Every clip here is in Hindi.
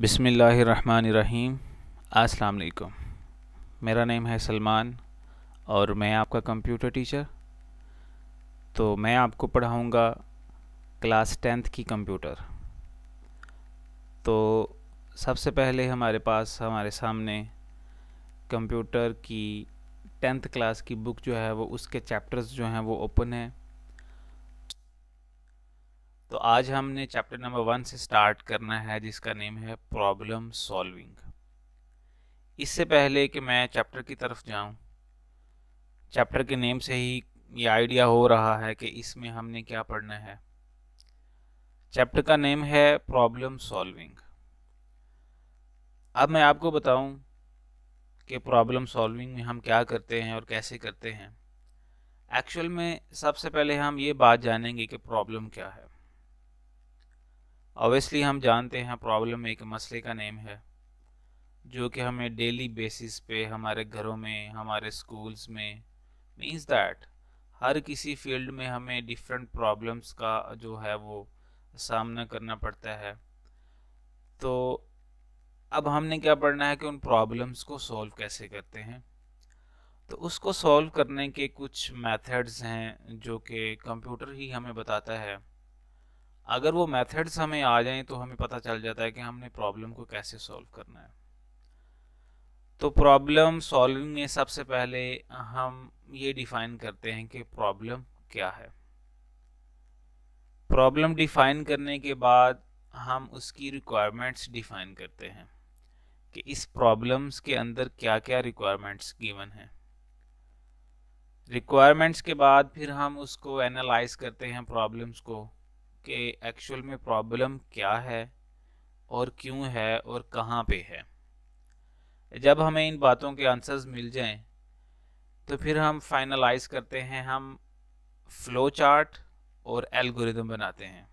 बिसमीम् वालेकुम मेरा नेम है सलमान और मैं आपका कंप्यूटर टीचर। तो मैं आपको पढ़ाऊँगा क्लास टेंथ की कंप्यूटर। तो सबसे पहले हमारे पास, हमारे सामने कंप्यूटर की टेंथ क्लास की बुक जो है वो, उसके चैप्टर्स जो हैं वो ओपन है। तो आज हमने चैप्टर नंबर वन से स्टार्ट करना है, जिसका नेम है प्रॉब्लम सॉल्विंग इससे पहले कि मैं चैप्टर की तरफ़ जाऊँ चैप्टर के नेम से ही ये आइडिया हो रहा है कि इसमें हमने क्या पढ़ना है. चैप्टर का नेम है प्रॉब्लम सॉल्विंग अब मैं आपको बताऊँ कि प्रॉब्लम सॉल्विंग में हम क्या करते हैं और कैसे करते हैं. एक्चुअल में सबसे पहले हम ये बात जानेंगे कि प्रॉब्लम क्या है. ऑब्वियसली हम जानते हैं प्रॉब्लम एक मसले का नेम है, जो कि हमें डेली बेसिस पे, हमारे घरों में, हमारे स्कूल्स में मीन्स दैट हर किसी फ़ील्ड में हमें डिफरेंट प्रॉब्लम्स का जो है वो सामना करना पड़ता है। तो अब हमने क्या पढ़ना है कि उन प्रॉब्लम्स को सॉल्व कैसे करते हैं? तो उसको सॉल्व करने के कुछ मेथड्स हैं, जो कि कंप्यूटर ही हमें बताता है। अगर वो मेथड्स हमें आ जाएँ तो हमें पता चल जाता है कि हमने प्रॉब्लम को कैसे सॉल्व करना है। तो प्रॉब्लम सॉल्विंग में सबसे पहले हम ये डिफाइन करते हैं कि प्रॉब्लम क्या है। प्रॉब्लम डिफाइन करने के बाद हम उसकी रिक्वायरमेंट्स डिफाइन करते हैं कि इस प्रॉब्लम्स के अंदर क्या क्या रिक्वायरमेंट्स गिवन हैं। रिक्वायरमेंट्स के बाद फिर हम उसको एनालाइज करते हैं प्रॉब्लम्स को। कि एक्चुअल में प्रॉब्लम क्या है और क्यों है और कहाँ पे है? जब हमें इन बातों के आंसर्स मिल जाएँ तो फिर हम फाइनलाइज करते हैं, हम फ्लो चार्ट और एल्गोरिदम बनाते हैं।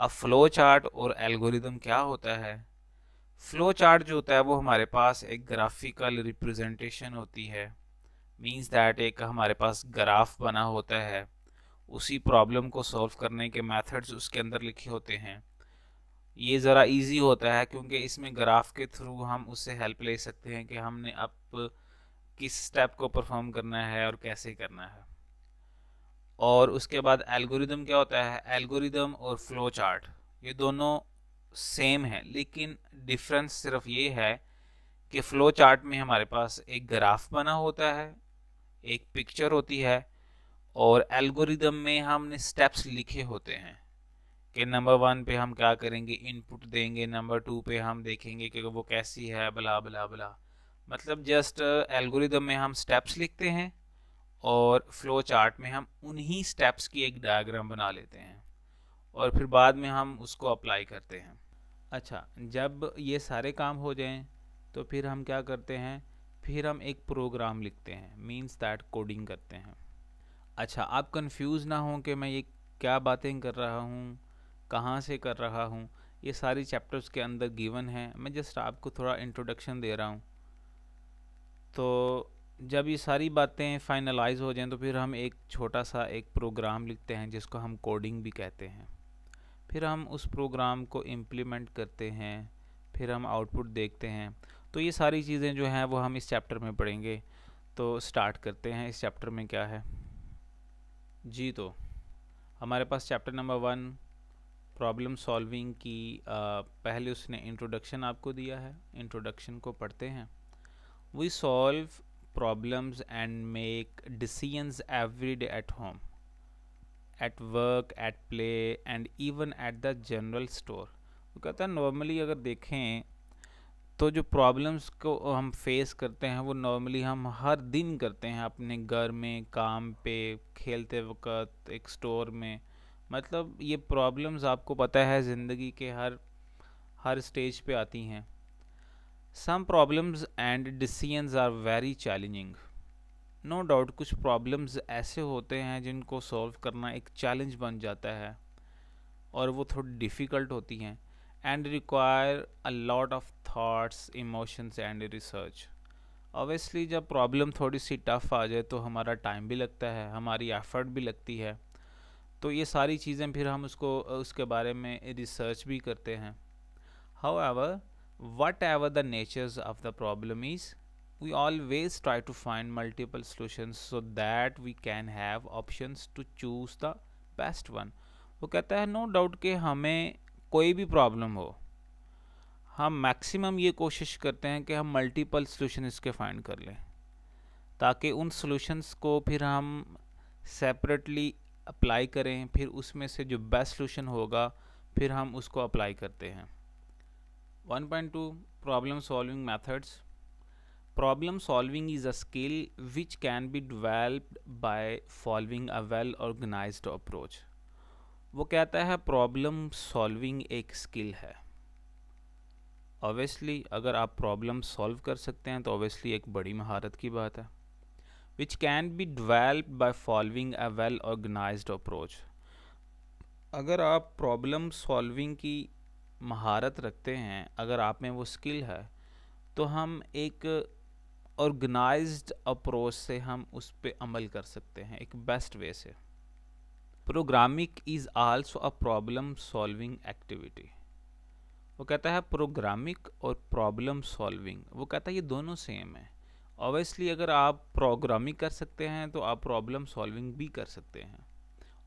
अब फ्लो चार्ट और एल्गोरिदम क्या होता है? फ्लो चार्ट जो होता है, वो हमारे पास एक ग्राफिकल रिप्रेजेंटेशन होती है। मींस दैट एक हमारे पास ग्राफ बना होता है। उसी प्रॉब्लम को सॉल्व करने के मेथड्स उसके अंदर लिखे होते हैं। ये ज़रा इजी होता है क्योंकि इसमें ग्राफ के थ्रू हम उससे हेल्प ले सकते हैं कि हमने अब किस स्टेप को परफॉर्म करना है और कैसे करना है। और उसके बाद एल्गोरिदम क्या होता है? एल्गोरिदम और फ्लो चार्ट ये दोनों सेम है, लेकिन डिफरेंस सिर्फ़ ये है कि फ्लो चार्ट में हमारे पास एक ग्राफ बना होता है, एक पिक्चर होती है और एल्गोरिदम में हमने स्टेप्स लिखे होते हैं कि नंबर वन पे हम क्या करेंगे? इनपुट देंगे नंबर टू पे हम देखेंगे कि वो कैसी है बला बला बला मतलब जस्ट एल्गोरिदम में हम स्टेप्स लिखते हैं और फ्लो चार्ट में हम उन्हीं स्टेप्स की एक डायग्राम बना लेते हैं और फिर बाद में हम उसको अप्लाई करते हैं। अच्छा जब ये सारे काम हो जाएँ तो फिर हम क्या करते हैं? फिर हम एक प्रोग्राम लिखते हैं मींस दैट कोडिंग करते हैं। अच्छा आप कंफ्यूज ना हों कि मैं ये क्या बातें कर रहा हूँ, कहाँ से कर रहा हूँ, ये सारी चैप्टर्स के अंदर गिवन है। मैं जस्ट आपको थोड़ा इंट्रोडक्शन दे रहा हूँ। तो जब ये सारी बातें फाइनलाइज हो जाएँ तो फिर हम एक छोटा सा एक प्रोग्राम लिखते हैं, जिसको हम कोडिंग भी कहते हैं। फिर हम उस प्रोग्राम को इम्प्लीमेंट करते हैं, फिर हम आउटपुट देखते हैं। तो ये सारी चीज़ें जो हैं, वो हम इस चैप्टर में पढ़ेंगे। तो स्टार्ट करते हैं, इस चैप्टर में क्या है? जी तो हमारे पास chapter number one problem solving की आ, पहले उसने इंट्रोडक्शन आपको दिया है इंट्रोडक्शन को पढ़ते हैं। We solve problems and make decisions every day at home at work at play and even at the general store वो कहता है नॉर्मली अगर देखें तो जो प्रॉब्लम्स को हम फेस करते हैं, वो नॉर्मली हम हर दिन करते हैं अपने घर में, काम पे, खेलते वक्त, एक स्टोर में। मतलब ये प्रॉब्लम्स आपको पता है, ज़िंदगी के हर हर स्टेज पे आती हैं। Some problems and decisions are very challenging no doubt कुछ प्रॉब्लम्स ऐसे होते हैं, जिनको सॉल्व करना एक चैलेंज बन जाता है। और वो थोड़ी डिफ़िकल्ट होती हैं। And require a lot of thoughts emotions and research obviously जब प्रॉब्लम थोड़ी सी टफ आ जाए तो हमारा टाइम भी लगता है, हमारी एफर्ट भी लगती है। तो ये सारी चीज़ें फिर हम उसको, उसके बारे में रिसर्च भी करते हैं। However whatever the natures of the problem is we always try to find multiple solutions so that we can have option to choose the best one वो कहता है नो no डाउट कि हमें कोई भी प्रॉब्लम हो, हम मैक्सिमम ये कोशिश करते हैं कि हम मल्टीपल सोल्यूशन इसके फाइंड कर लें, ताकि उन सॉल्यूशंस को फिर हम सेपरेटली अप्लाई करें, फिर उसमें से जो बेस्ट सोल्यूशन होगा, फिर हम उसको अप्लाई करते हैं। 1.2 problem solving methods problem solving is a skill which can be developed by following a well organised approach वो कहता है प्रॉब्लम सॉल्विंग एक स्किल है। ऑब्वियसली अगर आप प्रॉब्लम सॉल्व कर सकते हैं तो ऑब्वियसली एक बड़ी महारत की बात है। Which can be develop by following a well organise approach अगर आप प्रॉब्लम सॉल्विंग की महारत रखते हैं, अगर आप में वो स्किल है तो हम एक ऑर्गेनाइज्ड अप्रोच से हम उस पर अमल कर सकते हैं, एक बेस्ट वे से। Programming is also a problem solving activity वो कहता है प्रोग्रामिंग और प्रॉब्लम सॉल्विंग वो कहता है ये दोनों सेम है। ऑब्वियसली अगर आप प्रोग्रामिंग कर सकते हैं तो आप प्रॉब्लम सॉल्विंग भी कर सकते हैं।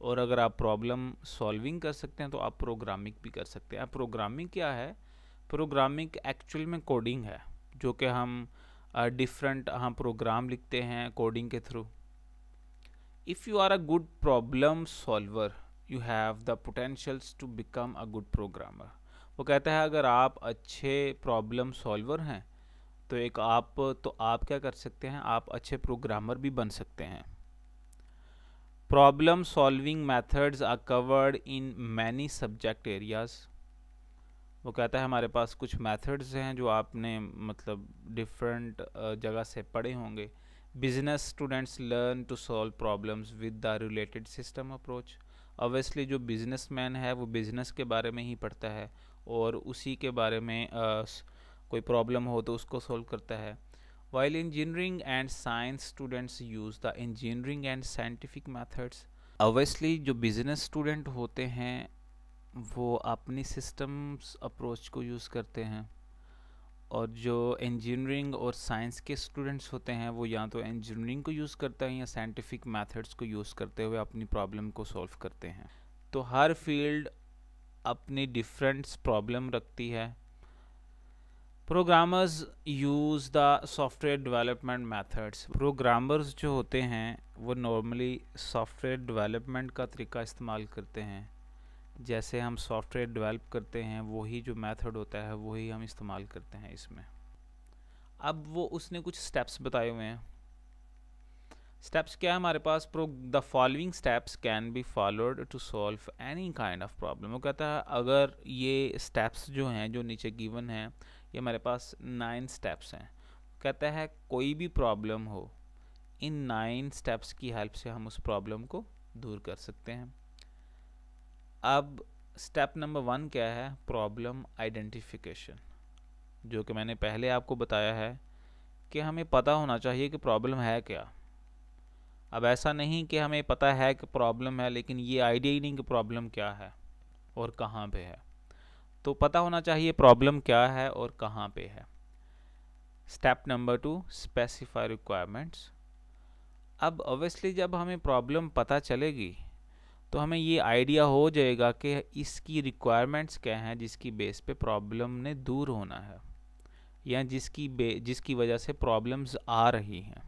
और अगर आप प्रॉब्लम सॉल्विंग कर सकते हैं तो आप प्रोग्रामिंग भी कर सकते हैं। प्रोग्रामिंग क्या है? प्रोग्रामिंग एक्चुअल में कोडिंग है, जो कि हम डिफरेंट हम प्रोग्राम लिखते हैं कोडिंग के through if you are a good problem solver you have the potentials to become a good programmer वो कहता है, अगर आप अच्छे प्रॉब्लम सॉल्वर हैं तो एक आप तो आप क्या कर सकते हैं? आप अच्छे प्रोग्रामर भी बन सकते हैं. Problem solving methods are covered in many subject areas वो कहता है, हमारे पास कुछ मेथड्स हैं जो आपने मतलब डिफरेंट जगह से पढ़े होंगे. Business students learn to solve problems with the related system approach. Obviously जो बिजनेसमैन है वो बिज़नेस के बारे में ही पढ़ता है और उसी के बारे में आ, कोई प्रॉब्लम हो तो उसको सॉल्व करता है। While engineering and science students use the engineering and scientific methods obviously जो बिज़नेस स्टूडेंट होते हैं वो अपनी सिस्टम्स अप्रोच को यूज़ करते हैं। और जो इंजीनियरिंग और साइंस के स्टूडेंट्स होते हैं, वो या तो इंजीनियरिंग को यूज़ करते हैं या साइंटिफिक मेथड्स को यूज़ करते हुए अपनी प्रॉब्लम को सॉल्व करते हैं। तो हर फ़ील्ड अपनी डिफरेंट प्रॉब्लम रखती है। Programmers use the software development methods programmers जो होते हैं, वो नॉर्मली सॉफ्टवेयर डेवलपमेंट का तरीका इस्तेमाल करते हैं। जैसे हम सॉफ्टवेयर डेवलप करते हैं, वही जो मेथड होता है, वही हम इस्तेमाल करते हैं इसमें। अब वो उसने कुछ स्टेप्स बताए हुए हैं। स्टेप्स क्या है हमारे पास? Pro the following steps can be followed to solve any kind of problem वो कहता है, अगर ये स्टेप्स जो हैं, जो नीचे गिवन हैं, ये हमारे पास नाइन स्टेप्स हैं। कहता है, कोई भी प्रॉब्लम हो, इन नाइन स्टेप्स की हेल्प से हम उस प्रॉब्लम को दूर कर सकते हैं। अब स्टेप नंबर वन क्या है? प्रॉब्लम आइडेंटिफिकेशन जो कि मैंने पहले आपको बताया है कि हमें पता होना चाहिए कि प्रॉब्लम है क्या। अब ऐसा नहीं कि हमें पता है कि प्रॉब्लम है, लेकिन ये आइडिया ही नहीं कि प्रॉब्लम क्या है और कहाँ पे है। तो पता होना चाहिए प्रॉब्लम क्या है और कहाँ पे है। Step number two specify requirements अब ऑब्वियसली जब हमें प्रॉब्लम पता चलेगी तो हमें ये आइडिया हो जाएगा कि इसकी रिक्वायरमेंट्स क्या हैं, जिसकी बेस पे प्रॉब्लम ने दूर होना है, या जिसकी बे जिसकी वजह से प्रॉब्लम्स आ रही हैं।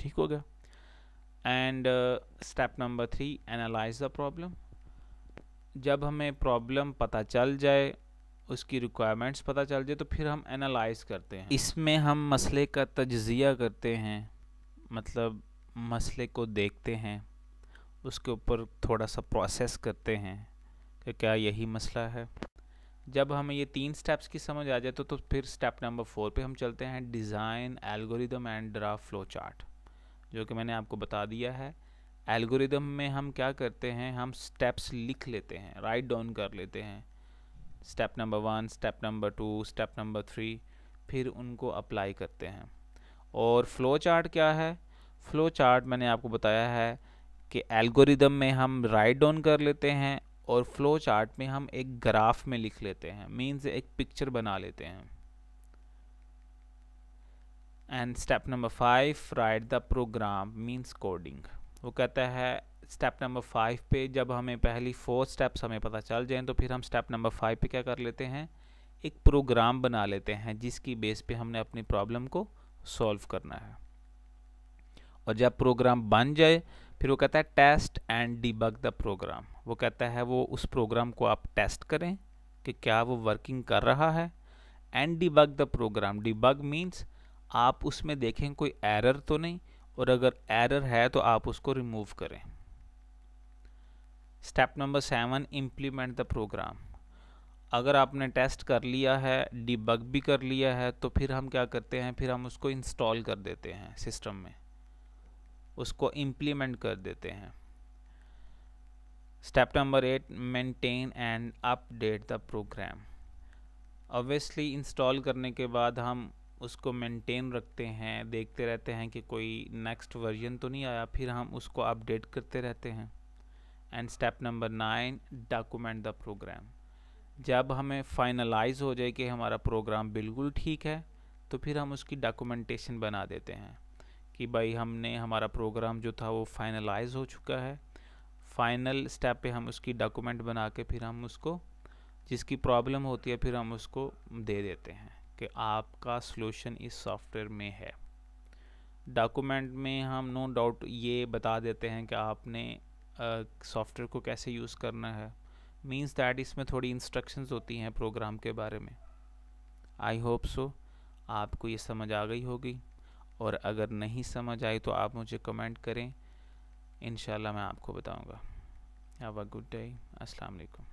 ठीक हो गया? And step number three analyse the problem जब हमें प्रॉब्लम पता चल जाए, उसकी रिक्वायरमेंट्स पता चल जाए तो फिर हम एनालाइज करते हैं। इसमें हम मसले का तजिया करते हैं मतलब मसले को देखते हैं। उसके ऊपर थोड़ा सा प्रोसेस करते हैं कि क्या यही मसला है। जब हमें ये तीन स्टेप्स की समझ आ जाए तो, तो फिर स्टेप नंबर फोर पे हम चलते हैं design algorithm and draft flow chart जो कि मैंने आपको बता दिया है। एल्गोरिदम में हम क्या करते हैं हम स्टेप्स लिख लेते हैं राइट डाउन कर लेते हैं। Step number one step number two step number three फिर उनको अप्लाई करते हैं। और फ्लो चार्ट क्या है? फ्लो चार्ट मैंने आपको बताया है कि एल्गोरिदम में हम राइट डाउन कर लेते हैं और फ्लो चार्ट में हम एक ग्राफ में लिख लेते हैं मीन्स एक पिक्चर बना लेते हैं। And step number five write the program means coding वो कहता है स्टेप नंबर फाइव पे जब हमें पहली फोर स्टेप्स हमें पता चल जाएँ तो फिर हम स्टेप नंबर फाइव पे क्या कर लेते हैं? एक प्रोग्राम बना लेते हैं, जिसकी बेस पे हमने अपनी प्रॉब्लम को सॉल्व करना है। और जब प्रोग्राम बन जाए फिर वो कहता है test and debug the program वो कहता है, वो उस प्रोग्राम को आप टेस्ट करें कि क्या वो वर्किंग कर रहा है and debug the program debug means आप उसमें देखें, कोई एरर तो नहीं और अगर एरर है तो आप उसको रिमूव करें। Step number seven implement the program अगर आपने टेस्ट कर लिया है डिबग भी कर लिया है तो फिर हम क्या करते हैं? फिर हम उसको इंस्टॉल कर देते हैं सिस्टम में। उसको इम्प्लीमेंट कर देते हैं। Step number eight maintain and update the program obviously install करने के बाद हम उसको मेंटेन रखते हैं, देखते रहते हैं कि कोई नेक्स्ट वर्जन तो नहीं आया, फिर हम उसको अपडेट करते रहते हैं। And step number nine document the program जब हमें फाइनलाइज हो जाए कि हमारा प्रोग्राम बिल्कुल ठीक है तो फिर हम उसकी डॉक्यूमेंटेशन बना देते हैं। कि भाई हमने, हमारा प्रोग्राम जो था वो फाइनलाइज हो चुका है। फाइनल स्टेप पे हम उसकी डॉक्यूमेंट बना के फिर हम उसको, जिसकी प्रॉब्लम होती है, फिर हम उसको दे देते हैं कि आपका सलूशन इस सॉफ्टवेयर में है। डॉक्यूमेंट में हम नो no डाउट ये बता देते हैं कि आपने सॉफ्टवेयर को कैसे यूज़ करना है। मींस दैट इसमें थोड़ी इंस्ट्रक्शंस होती हैं प्रोग्राम के बारे में। आई होप सो आपको ये समझ आ गई होगी। और अगर नहीं समझ आई तो आप मुझे कमेंट करें। इन मैं आपको बताऊँगा। Have a good day. अस्सलाम वालेकुम।